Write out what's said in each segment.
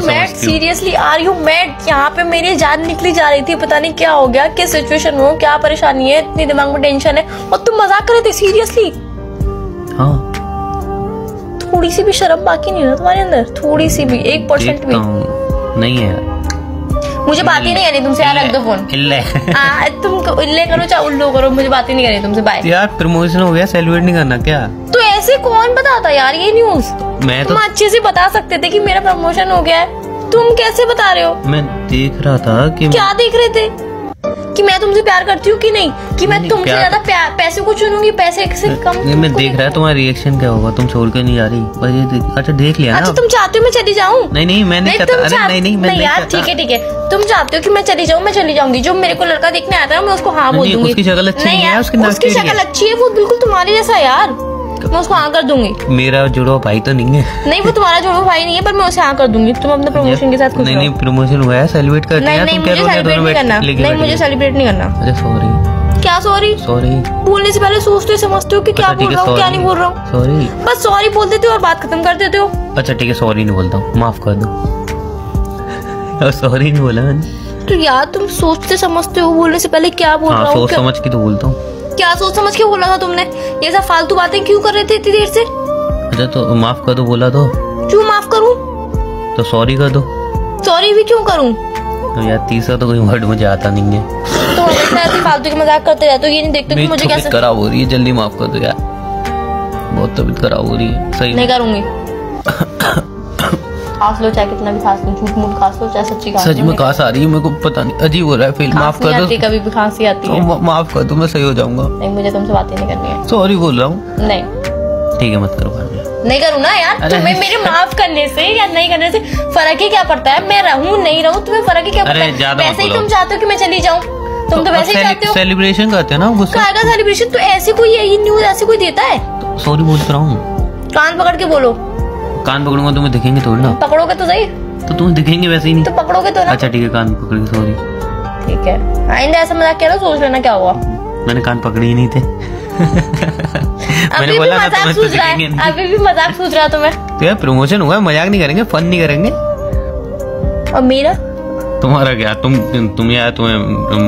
Mad seriously are you mad यहाँ पे मेरी जान निकली जा रही थी पता नहीं क्या हो गया किस सिचुएशन में हो क्या परेशानी है इतनी दिमाग में टेंशन है और तुम मज़ाक कर रहे थे सीरियसली हाँ। थोड़ी सी भी शर्म बाकी नहीं है तुम्हारे अंदर? थोड़ी सी भी एक परसेंट भी। नहीं है। मुझे बात ही नहीं करनी तुमसे यार रख दो फ़ोन इल्ले। तुम इल्ले करो चाहे उल्लू करो मुझे बात ही नहीं करनी तुमसे बाय यार प्रमोशन हो गया सेलिब्रेट नहीं करना क्या? तो ऐसे कौन बताता यार ये न्यूज़ मैं तो अच्छे से बता सकते थे कि मेरा प्रमोशन हो गया है। तुम कैसे बता रहे हो? मैं देख रहा था कि क्या देख रहे थे? कि मैं तुमसे प्यार करती हूँ कि नहीं? कि मैं तुमसे ज़्यादा पैसे को चुनूँगी पैसे से कम नहीं, मैं देख रहा है तुम्हारा रिएक्शन क्या होगा? तुम छोड़ के नहीं जा रही। बस अच्छा देख लिया अच्छा तुम चाहते हो मैं चली जाऊँ? नहीं नहीं मैं नहीं नहीं चाहता अरे नहीं नहीं मैं यार ठीक है ठीक है। तुम चाहते हो कि मैं चली जाऊँ? मैं चली जाऊँगी। जो मेरे को लड़का देखने आता है मैं उसको हाँ बोल दूँगी उसकी शक्ल अच्छी नहीं नहीं है, यार, उसकी शक्ल अच्छी है वो बिल्कुल तुम्हारे जैसा यार। मैं उसको हाँ कर दूँगी। मेरा जुड़वा भाई तो नहीं है। नहीं वो तुम्हारा जोड़ो भाई नहीं है पर मैं उसे हाँ कर दूँगी। तुम अपने प्रमोशन के साथ नहीं नहीं प्रमोशन हुआ है सेलिब्रेट करते नहीं हैं नहीं मुझे सेलिब्रेट नहीं करना। नहीं मुझे सेलिब्रेट नहीं करना। अच्छा सॉरी क्या सॉरी सॉरी बोलने से पहले सोचते समझते हो कि क्या बोल रहा हूँ क्या नहीं बोल रहा हूँ। सॉरी बस सॉरी बोल देते हो और बात खत्म कर देते हो। अच्छा ठीक है सॉरी नहीं बोलता हूँ। माफ़ कर दो। सॉरी नहीं बोला मैंने। तो यार तुम सोचते समझते हो बोलने से पहले क्या बोल हाँ रहा हूँ? सोच समझ के तो बोलता हूँ। क्या सोच समझ के बोला था तुमने? ये सब फालतू बातें क्यों कर रहे थे इतनी देर से? अच्छा तो माफ़ कर दो बोला तो। क्यों माफ़ करूँ? तो सॉरी कर दो। सॉरी भी क्यों करूँ? तो यार तीसरा तो कोई वर्ड मुझे आता नहीं है। तो ऐसे फालतू के मज़ाक करते रहते हो ये नहीं देखते कि मुझे कैसे खराब हो रही है जल्दी माफ़ कर दो यार। बहुत तबीयत खराब हो रही है सही नहीं करूँगी। खांस लो चाहे कितना भी खांस लो झूठ मूठ खांस लो चाहे सच्ची खांस सच में खांस आ रही है मेरे को पता नहीं अजीब हो रहा है फील माफ़ कर दो। कभी भी खांसी आती तो है माफ़ कर दो मैं सही हो जाऊँगा। नहीं मुझे तुमसे बातें नहीं करनी है। सॉरी बोल रहा हूँ। नहीं। ठीक है मत करो नहीं करूँ ना यार तुम्हें मेरे माफ़ करने से या नहीं करने से फ़र्क ही क्या पड़ता है? मैं रहूँ नहीं रहूँ तुम्हें फ़र्क ही क्या पड़ता है? वैसे ही तुम चाहते हो कि मैं चली जाऊँ? तुम तो वैसे ही चाहते हो। सेलिब्रेशन करते हैं ना गुस्सा? सेलिब्रेशन तो ऐसी कोई है ये न्यूज़ ऐसी कोई देता है? सॉरी बोल तो रहा हूँ। कान पकड़ के बोलो। कान पकड़ूँगा तुम्हें दिखेंगे थोड़ी ना। पकड़ोगे तो सही। तो तुम्हें दिखेंगे वैसे ही नहीं। तो पकड़ोगे तो ना। अच्छा ठीक है कान पकड़ के सॉरी। ठीक है। आइंदा ऐसा मज़ाक किया ना सोच लेना क्या हुआ। मैंने कान पकड़े ही नहीं थे। मैंने बोला मज़ाक तो सूझ रहा है। अभी भी मज़ाक सूझ रहा तुम्हें। तो यार प्रमोशन हुआ मज़ाक नहीं करेंगे फन नहीं करेंगे? और मेरा? तुम्हारा क्या? तुम तुम यार तुम्हें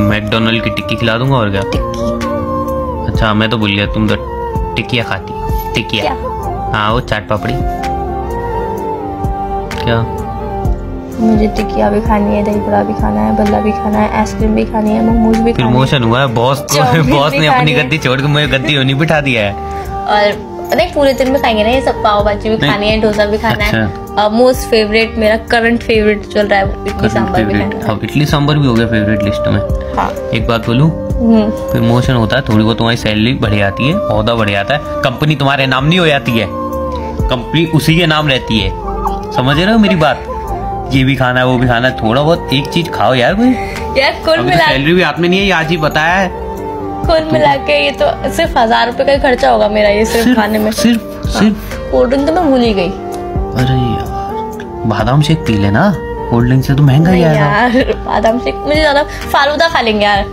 मैकडोनल्ड की टिक्की खिला दूँगा और क्या? टिक्की। अच्छा मैं तो भूल गया तुम तो टिक्किया खाती हो। टिक्किया। क्या? हाँ वो चाट पापड़ी। क्या? मुझे टिकिया भी खानी है दही बड़ा भी खाना है बल्ला भी खाना है आइसक्रीम भी खानी है मोमोज भी प्रमोशन हुआ है बॉस को बॉस ने अपनी गद्दी छोड़ के मुझे गद्दी होनी बिठा दिया है। और नहीं पूरे दिन में खाएँगे ना ये सब पाव भाजी भी खानी है डोसा भी खाना है। मोस्ट फेवरेट मेरा करंट फेवरेट चल रहा है इडली सांभर भी खाना अब इडली सांभर भी हो गया फेवरेट लिस्ट में। हाँ। एक बात बोलूँ? हम्म, प्रमोशन होता है थोड़ी बहुत तुम्हारी सैलरी बढ़ जाती है बढ़ जाता है। कंपनी तुम्हारे नाम नहीं हो जाती है। कंपनी उसी के नाम रहती है। समझ रहे हो मेरी बात? ये भी खाना है वो भी खाना है। थोड़ा बहुत एक चीज़ खाओ यार कोई यार कुल तो मिला सैलरी भी हाथ में नहीं है आज ही पता है। कुल मिला के ये तो सिर्फ़ हज़ार रुपए का ही खर्चा होगा मेरा ये सिर्फ़ खाने में। सिर्फ़ सिर्फ़ कोल्ड ड्रिंक तो मैं भूल ही गई। अरे यार बादाम शेक पी लेना। कोल्ड ड्रिंक से तो महँगा ही आएगा। यार बादाम शेक मुझे ज़्यादा फालूदा खा लेंगे यार।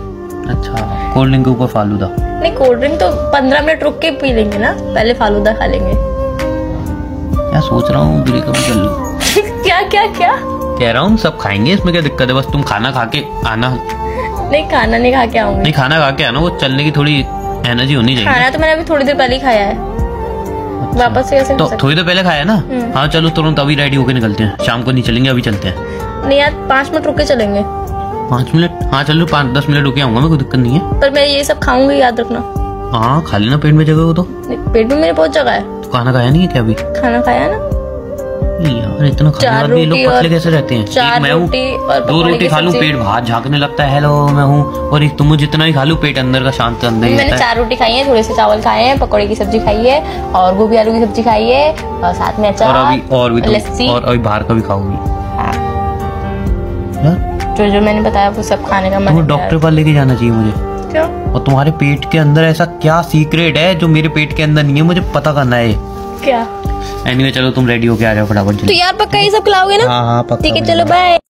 अच्छा कोल्ड ड्रिंक के ऊपर फालूदा। नहीं कोल्ड ड्रिंक तो पंद्रह मिनट रुक के पी लेंगे ना पहले फालूदा खा लेंगे। यार सोच रहा हूँ? ब्रेकअप कर लूँ क्या क्या क्या? कह रहा हूँ सब खाएँगे इसमें क्या दिक्कत है? बस तुम खाना खा के आना। नहीं खाना नहीं खा के आऊँगी। नहीं खाना खा के आना वो चलने की थोड़ी एनर्जी होनी चाहिए खाना तो मैंने अभी थोड़ी देर पहले ही खाया है। वापस से कैसे तो थोड़ी देर पहले खाया ना? हम्म। हाँ चलो तुरंत अभी रेडी होके निकलते हैं। शाम को नहीं चलेंगे अभी चलते हैं। नहीं यार पाँच मिनट रुक के चलेंगे। पाँच मिनट? हाँ चलो पाँच दस मिनट रुके आऊँगा मैं कोई दिक्कत नहीं है। पर मैं ये सब खाऊँगी याद रखना। हाँ खा लेना पेट में जगह हो तो। पेट में मेरे बहुत जगह है। तो खाना खाया नहीं है क्या अभी? खाना खाया ना? यार इतना खाने वाले ये लोग पतले कैसे रहते हैं? चार एक मैं हूँ रोटी और दो रोटी खा लूँ। पेट बाहर झांकने लगता है हेलो मैं हूँ और एक तुम जितना ही खा लूँ पेट अंदर का शांत अंदर ही मैंने रहता है। चार रोटी खाई है थोड़े से चावल खाए हैं पकौड़े की सब्ज़ी खाई है और गोभी आलू की सब्ज़ी खाई है और साथ में और अभी और भी लस्सी। और अभी बाहर का भी खाओगी हाँ, जो जो मैंने बताया वो सब खाने का मन डॉक्टर पास लेके जाना चाहिए मुझे। क्यों और तुम्हारे पेट के अंदर ऐसा क्या सीक्रेट है जो मेरे पेट के अंदर नहीं है? मुझे पता करना है क्या? एनीवे चलो तुम रेडी होके आ जाओ फटाफट तो यार पक्का ये सब खिलाओगे ना? हाँ हाँ पक्का ठीक है चलो बाय